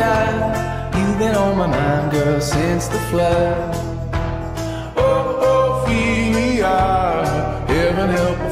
G.I. You've been on my mind, girl, since the flood. Oh, oh, we. Heaven help